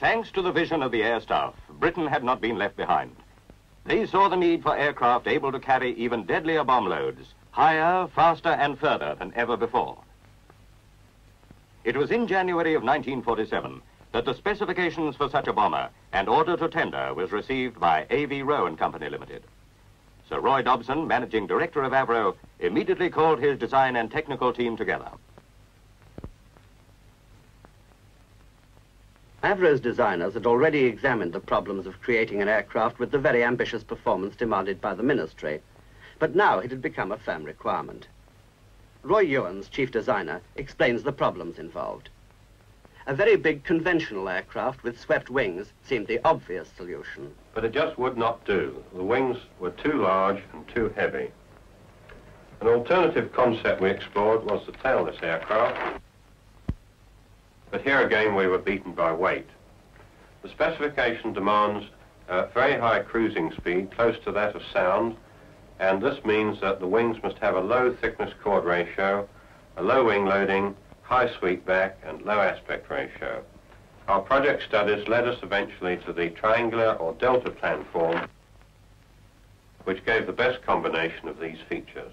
thanks to the vision of the air staff, Britain had not been left behind. They saw the need for aircraft able to carry even deadlier bomb loads, higher, faster, and further than ever before. It was in January of 1947 that the specifications for such a bomber and order to tender was received by A.V. Roe and Company Limited. Sir Roy Dobson, managing director of Avro, immediately called his design and technical team together. Avro's designers had already examined the problems of creating an aircraft with the very ambitious performance demanded by the ministry, but now it had become a firm requirement. Roy Ewans, chief designer, explains the problems involved. A very big conventional aircraft with swept wings seemed the obvious solution. But it just would not do. The wings were too large and too heavy. An alternative concept we explored was the tailless aircraft. But here again we were beaten by weight. The specification demands a very high cruising speed, close to that of sound, and this means that the wings must have a low thickness chord ratio, a low wing loading, high sweep back, and low aspect ratio. Our project studies led us eventually to the triangular or delta plan form, which gave the best combination of these features.